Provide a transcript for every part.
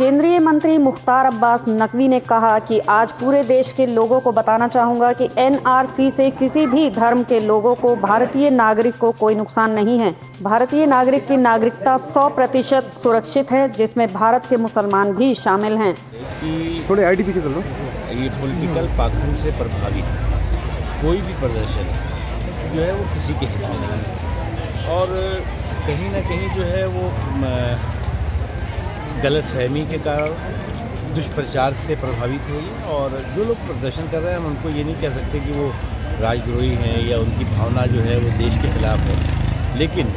केंद्रीय मंत्री मुख्तार अब्बास नकवी ने कहा कि आज पूरे देश के लोगों को बताना चाहूँगा कि एनआरसी से किसी भी धर्म के लोगों को भारतीय नागरिक को कोई नुकसान नहीं है। भारतीय नागरिक की नागरिकता 100 प्रतिशत सुरक्षित है जिसमें भारत के मुसलमान भी शामिल हैं। थोड़े आईडी पीछे कर लो। ये पॉलिटिकल पाखंड से प्रभावित कोई भी प्रदर्शन जो है वो किसी के हित में नहीं है। और कहीं ना कहीं जो है वो म, गलत फहमी के कारण दुष्प्रचार से प्रभावित है ये और जो लोग प्रदर्शन कर रहे हैं हम उनको ये नहीं कह सकते कि वो राजद्रोही हैं या उनकी भावना जो है वो देश के खिलाफ है। लेकिन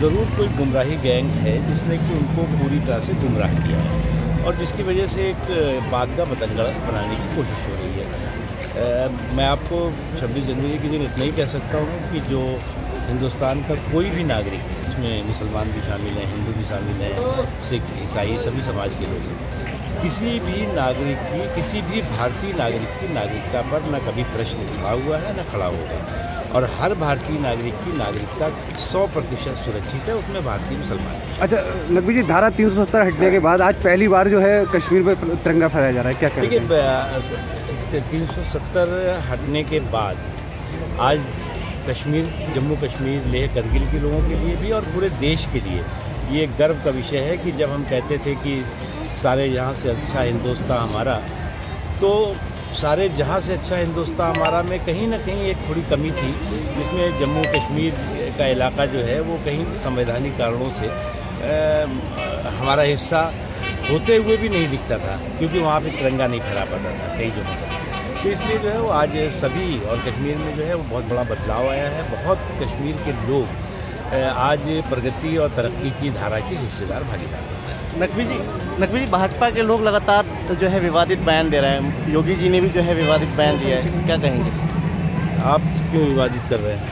ज़रूर कोई गुमराही गैंग है जिसने कि उनको पूरी तरह से गुमराह किया है और जिसकी वजह से एक बात का बतंगड़ बनाने की कोशिश हो रही है। आ, मैं आपको छब्बीस जनवरी के दिन इतना ही कह सकता हूँ कि जो हिंदुस्तान का कोई भी नागरिक है इसमें मुसलमान भी शामिल हैं हिंदू भी शामिल हैं सिख ईसाई सभी समाज के लोग हैं। किसी भी नागरिक की किसी भी भारतीय नागरिक की नागरिकता पर न कभी प्रश्न खड़ा हुआ है न खड़ा होगा। और हर भारतीय नागरिक की नागरिकता 100 प्रतिशत सुरक्षित है उसमें भारतीय मुसलमान अच्छा नकवी जी धारा तीन हटने के बाद आज पहली बार जो है कश्मीर में तिरंगा फहराया जा रहा है क्या देखिए तीन सौ हटने के बाद आज कश्मीर जम्मू कश्मीर लेह करगिल के लोगों के लिए भी और पूरे देश के लिए। ये एक गर्व का विषय है कि जब हम कहते थे कि सारे यहाँ से अच्छा हिंदुस्तान हमारा तो सारे जहाँ से अच्छा हिंदुस्तान हमारा में कहीं ना कहीं एक थोड़ी कमी थी जिसमें जम्मू कश्मीर का इलाका जो है वो कहीं संवैधानिक कारणों से आ, हमारा हिस्सा होते हुए भी नहीं दिखता था क्योंकि वहाँ पे तिरंगा नहीं फहरा पाता था कई जगहों पर। तो इसलिए जो है वो आज सभी और कश्मीर में जो है वो बहुत बड़ा बदलाव आया है। बहुत कश्मीर के लोग आज प्रगति और तरक्की की धारा के हिस्सेदार भागीदार हैं। नकवी जी नकवी जी भाजपा के लोग लगातार जो है विवादित बयान दे रहे हैं। योगी जी ने भी जो है विवादित बयान दिया है। क्या कहेंगे? आप क्यों विवादित कर रहे हैं?